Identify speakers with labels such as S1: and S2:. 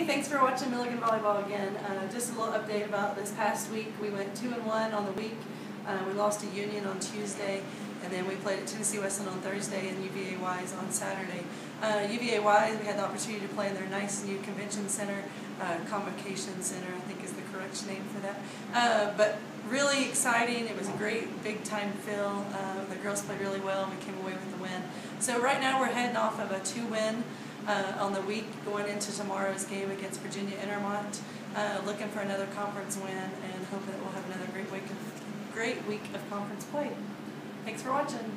S1: Hey, thanks for watching Milligan Volleyball again. Uh, just a little update about this past week. We went 2 and 1 on the week. Uh, we lost to Union on Tuesday, and then we played at Tennessee Wesleyan on Thursday and UVA Wise on Saturday. Uh, UVA Wise, we had the opportunity to play in their nice new convention center, uh, convocation center, I think is the correct name for that. Uh, but really exciting. It was a great big time fill. Uh, the girls played really well, we came away with the win. So right now we're heading off of a two win uh, on the week going into tomorrow's game against Virginia Intermont. Uh, looking for another conference win and hoping that we'll have another great week of great week of conference play. Thanks for watching.